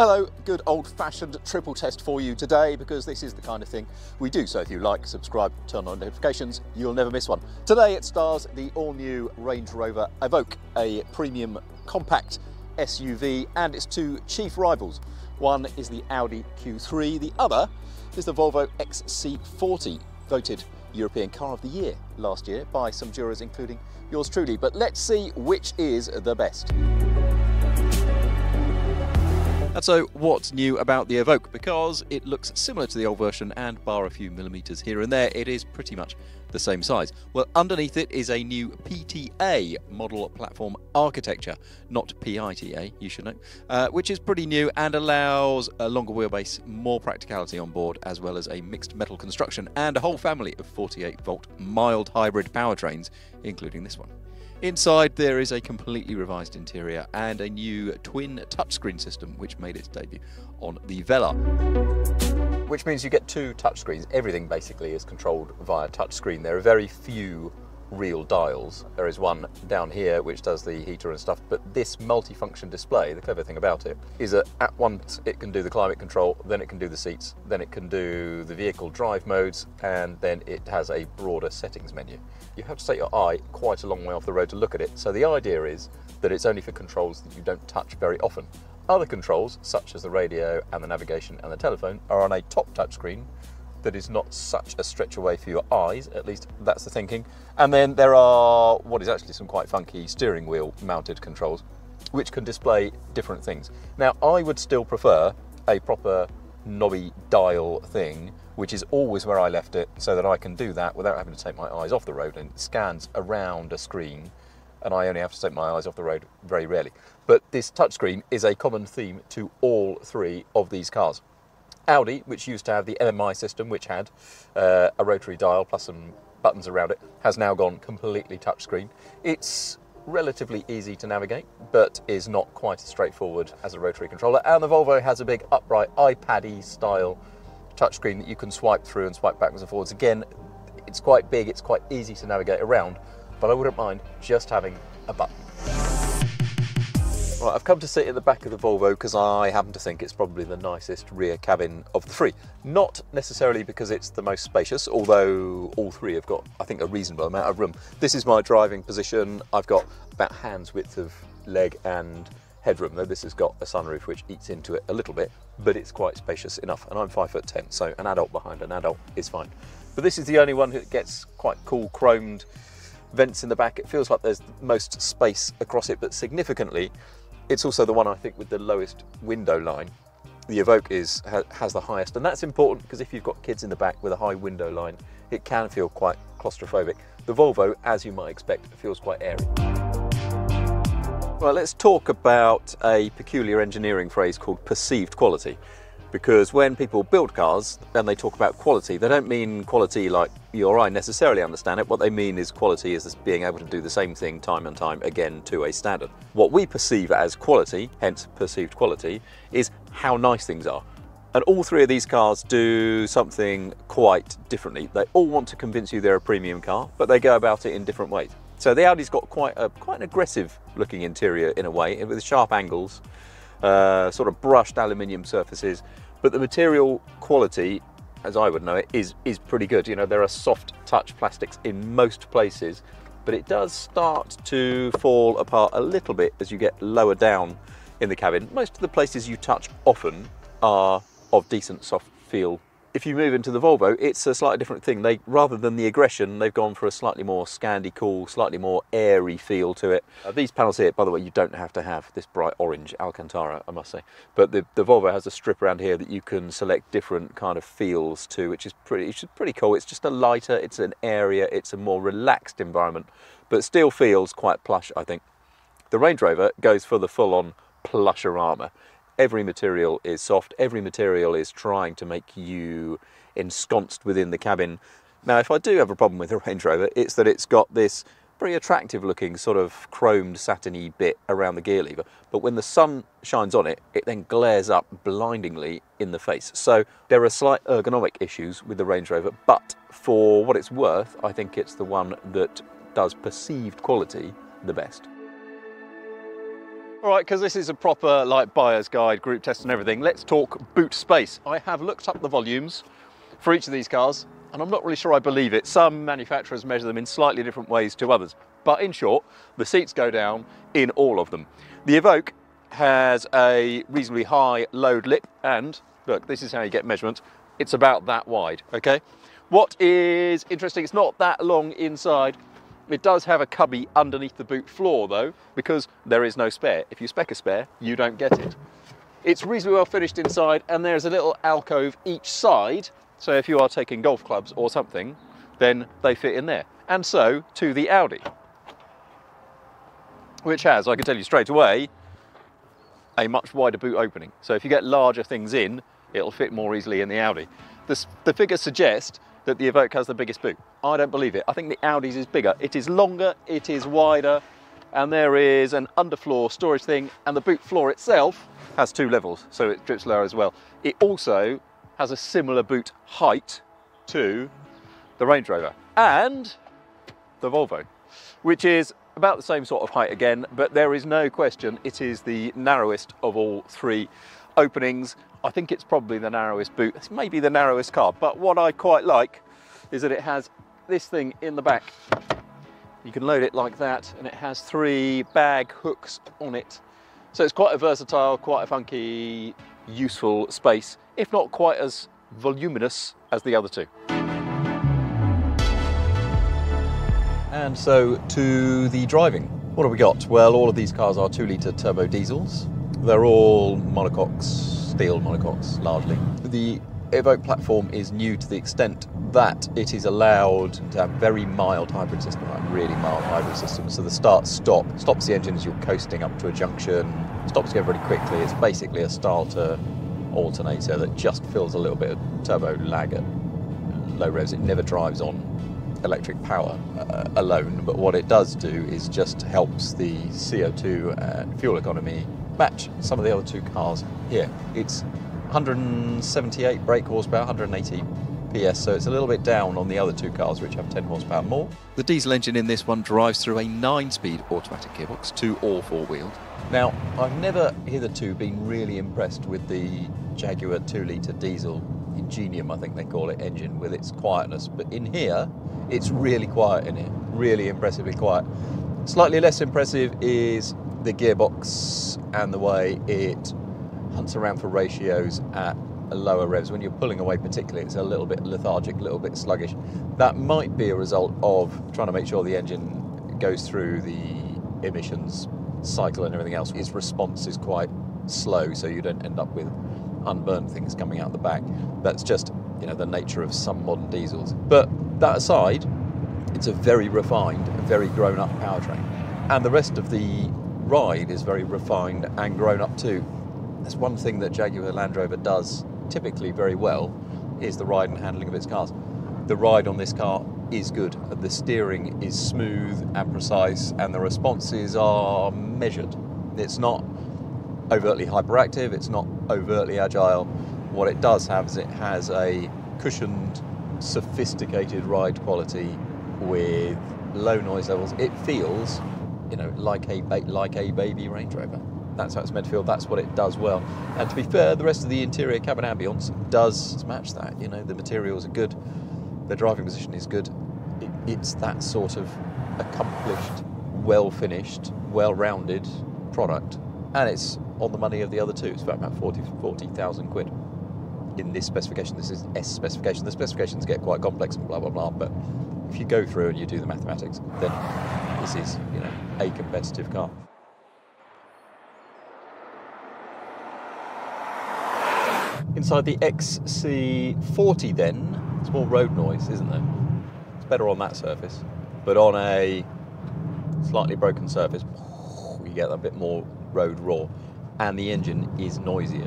Hello, good old fashioned triple test for you today because this is the kind of thing we do. So if you like, subscribe, turn on notifications, you'll never miss one. Today it stars the all new Range Rover Evoque, a premium compact SUV, and its two chief rivals. One is the Audi Q3, the other is the Volvo XC40, voted European Car of the Year last year by some jurors, including yours truly. But let's see which is the best. And so, what's new about the Evoque? Because it looks similar to the old version, and bar a few millimetres here and there, it is pretty much the same size. Well, underneath it is a new PTA model platform architecture, not PITA, you should know, uh, which is pretty new and allows a longer wheelbase, more practicality on board, as well as a mixed metal construction and a whole family of 48 volt mild hybrid powertrains, including this one. Inside, there is a completely revised interior and a new twin touchscreen system, which made its debut on the Velar. Which means you get two touchscreens. Everything basically is controlled via touchscreen. There are very few real dials. There is one down here which does the heater and stuff, but this multifunction display, the clever thing about it, is that at once it can do the climate control, then it can do the seats, then it can do the vehicle drive modes, and then it has a broader settings menu. You have to take your eye quite a long way off the road to look at it, so the idea is that it's only for controls that you don't touch very often. Other controls, such as the radio and the navigation and the telephone, are on a top touchscreen that is not such a stretch away for your eyes, at least that's the thinking. And then there are what is actually some quite funky steering wheel mounted controls, which can display different things. Now, I would still prefer a proper knobby dial thing, which is always where I left it, so that I can do that without having to take my eyes off the road and it scans around a screen and I only have to take my eyes off the road very rarely. But this touchscreen is a common theme to all three of these cars. Audi, which used to have the MMI system, which had uh, a rotary dial plus some buttons around it, has now gone completely touchscreen. It's relatively easy to navigate, but is not quite as straightforward as a rotary controller. And the Volvo has a big upright iPad style touchscreen that you can swipe through and swipe backwards and forwards. Again, it's quite big, it's quite easy to navigate around, but I wouldn't mind just having a button. Right, I've come to sit in the back of the Volvo because I happen to think it's probably the nicest rear cabin of the three. Not necessarily because it's the most spacious, although all three have got, I think, a reasonable amount of room. This is my driving position. I've got about hand's width of leg and headroom, though this has got a sunroof which eats into it a little bit, but it's quite spacious enough. And I'm five foot 10, so an adult behind an adult is fine. But this is the only one that gets quite cool chromed vents in the back. It feels like there's most space across it, but significantly, it's also the one I think with the lowest window line. The Evoque is has the highest, and that's important because if you've got kids in the back with a high window line, it can feel quite claustrophobic. The Volvo, as you might expect, feels quite airy. Well, let's talk about a peculiar engineering phrase called perceived quality because when people build cars and they talk about quality, they don't mean quality like you or I necessarily understand it. What they mean is quality is being able to do the same thing time and time again to a standard. What we perceive as quality, hence perceived quality, is how nice things are. And all three of these cars do something quite differently. They all want to convince you they're a premium car, but they go about it in different ways. So the Audi's got quite a quite an aggressive looking interior in a way, with sharp angles, uh, sort of brushed aluminium surfaces, but the material quality, as I would know it, is, is pretty good. You know, there are soft touch plastics in most places, but it does start to fall apart a little bit as you get lower down in the cabin. Most of the places you touch often are of decent soft feel if you move into the Volvo, it's a slightly different thing. They rather than the aggression, they've gone for a slightly more Scandi cool, slightly more airy feel to it. Uh, these panels here, by the way, you don't have to have this bright orange Alcantara, I must say. But the, the Volvo has a strip around here that you can select different kind of feels to, which is pretty, which is pretty cool. It's just a lighter, it's an area, it's a more relaxed environment, but still feels quite plush, I think. The Range Rover goes for the full-on plusher armour every material is soft, every material is trying to make you ensconced within the cabin. Now, if I do have a problem with the Range Rover, it's that it's got this very attractive looking sort of chromed satiny bit around the gear lever, but when the sun shines on it, it then glares up blindingly in the face. So there are slight ergonomic issues with the Range Rover, but for what it's worth, I think it's the one that does perceived quality the best. All right, because this is a proper like buyer's guide, group test and everything, let's talk boot space. I have looked up the volumes for each of these cars and I'm not really sure I believe it. Some manufacturers measure them in slightly different ways to others. But in short, the seats go down in all of them. The Evoque has a reasonably high load lip and look, this is how you get measurement. It's about that wide, okay? What is interesting, it's not that long inside, it does have a cubby underneath the boot floor though, because there is no spare. If you spec a spare, you don't get it. It's reasonably well finished inside and there's a little alcove each side. So if you are taking golf clubs or something, then they fit in there. And so to the Audi, which has, I can tell you straight away, a much wider boot opening. So if you get larger things in, it'll fit more easily in the Audi. The, the figures suggest that the Evoque has the biggest boot. I don't believe it. I think the Audi's is bigger. It is longer, it is wider, and there is an underfloor storage thing, and the boot floor itself has two levels, so it drips lower as well. It also has a similar boot height to the Range Rover and the Volvo, which is about the same sort of height again, but there is no question it is the narrowest of all three openings. I think it's probably the narrowest boot. It's maybe the narrowest car, but what I quite like is that it has this thing in the back. You can load it like that, and it has three bag hooks on it. So it's quite a versatile, quite a funky, useful space, if not quite as voluminous as the other two. And so to the driving. What have we got? Well, all of these cars are two litre turbo diesels. They're all monocoques, steel monocoques largely. The Evoque platform is new to the extent that it is allowed to have very mild hybrid system, like really mild hybrid system. So the start stop stops the engine as you're coasting up to a junction, stops going very quickly. It's basically a starter alternator that just fills a little bit of turbo lag at low revs. It never drives on electric power uh, alone, but what it does do is just helps the CO2 and fuel economy match some of the other two cars here. It's 178 brake horsepower, 180 PS, so it's a little bit down on the other two cars, which have 10 horsepower more. The diesel engine in this one drives through a 9-speed automatic gearbox, two or four-wheeled. Now, I've never hitherto been really impressed with the Jaguar 2-litre diesel Ingenium, I think they call it, engine, with its quietness. But in here, it's really quiet in here, really impressively quiet. Slightly less impressive is the gearbox and the way it hunts around for ratios at lower revs. When you're pulling away particularly, it's a little bit lethargic, a little bit sluggish. That might be a result of trying to make sure the engine goes through the emissions cycle and everything else. Its response is quite slow, so you don't end up with unburned things coming out the back. That's just you know the nature of some modern diesels. But that aside, it's a very refined, very grown-up powertrain, and the rest of the ride is very refined and grown up too. That's one thing that Jaguar Land Rover does typically very well is the ride and handling of its cars. The ride on this car is good. The steering is smooth and precise, and the responses are measured. It's not overtly hyperactive, it's not overtly agile. What it does have is it has a cushioned, sophisticated ride quality with low noise levels. It feels, you know, like a like a baby Range Rover. That's how it's meant to feel. That's what it does well. And to be fair, the rest of the interior cabin ambience does match that. You know, the materials are good, the driving position is good. It, it's that sort of accomplished, well finished, well rounded product. And it's on the money of the other two. It's about 40 40,000 quid in this specification. This is S specification. The specifications get quite complex and blah, blah, blah. But if you go through and you do the mathematics, then this is, you know, a competitive car. Inside the XC40 then, it's more road noise, isn't it? It's better on that surface. But on a slightly broken surface, you get a bit more road roar. And the engine is noisier.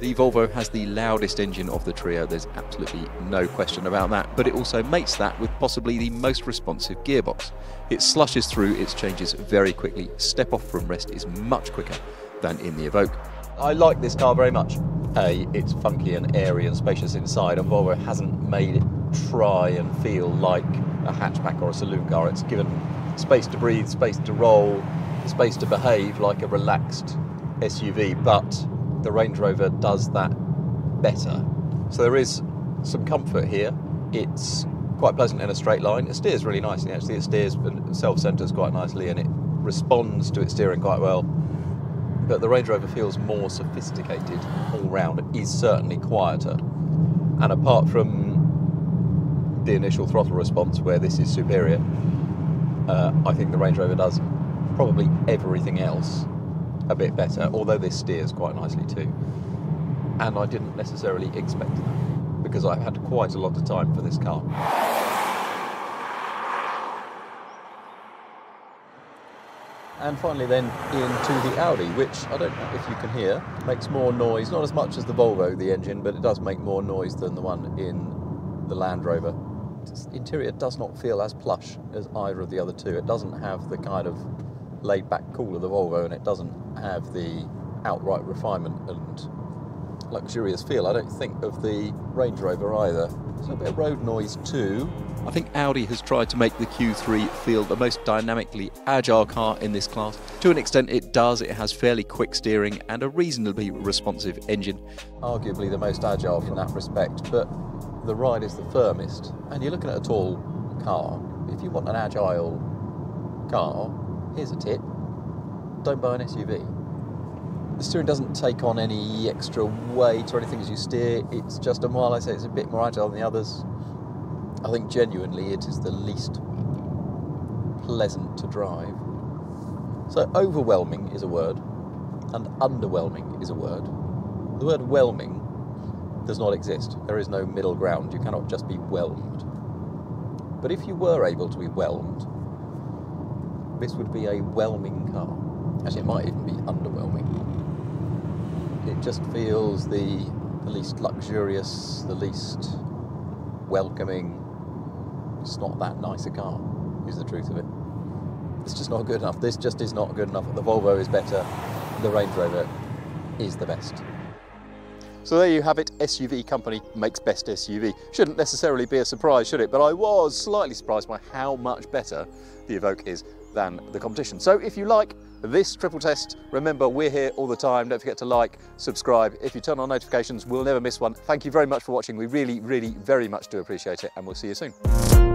The Volvo has the loudest engine of the trio, there's absolutely no question about that, but it also mates that with possibly the most responsive gearbox. It slushes through its changes very quickly, step off from rest is much quicker than in the Evoque. I like this car very much. It's funky and airy and spacious inside, and Volvo hasn't made it try and feel like a hatchback or a saloon car. It's given space to breathe, space to roll, space to behave like a relaxed SUV, but the Range Rover does that better. So there is some comfort here. It's quite pleasant in a straight line. It steers really nicely actually. It steers and self-centers quite nicely and it responds to its steering quite well. But the Range Rover feels more sophisticated all round. It is certainly quieter. And apart from the initial throttle response where this is superior, uh, I think the Range Rover does probably everything else a bit better, although this steers quite nicely too. And I didn't necessarily expect that because I've had quite a lot of time for this car. And finally then into the Audi, which I don't know if you can hear, makes more noise, not as much as the Volvo, the engine, but it does make more noise than the one in the Land Rover. The interior does not feel as plush as either of the other two. It doesn't have the kind of laid back cool of the Volvo and it doesn't have the outright refinement and luxurious feel, I don't think, of the Range Rover either. There's a bit of road noise too. I think Audi has tried to make the Q3 feel the most dynamically agile car in this class. To an extent, it does. It has fairly quick steering and a reasonably responsive engine. Arguably the most agile from that respect, but the ride is the firmest. And you're looking at a tall car. If you want an agile car, here's a tip don't buy an SUV. The steering doesn't take on any extra weight or anything as you steer. It's just, and while I say it's a bit more agile than the others, I think genuinely it is the least pleasant to drive. So overwhelming is a word, and underwhelming is a word. The word whelming does not exist. There is no middle ground. You cannot just be whelmed. But if you were able to be whelmed, this would be a whelming car. Actually, it might even be underwhelming. It just feels the, the least luxurious, the least welcoming. It's not that nice a car, is the truth of it. It's just not good enough. This just is not good enough. The Volvo is better. The Range Rover is the best. So there you have it, SUV company makes best SUV. Shouldn't necessarily be a surprise, should it? But I was slightly surprised by how much better the Evoque is than the competition. So if you like this triple test, remember we're here all the time. Don't forget to like, subscribe. If you turn on notifications, we'll never miss one. Thank you very much for watching. We really, really, very much do appreciate it and we'll see you soon.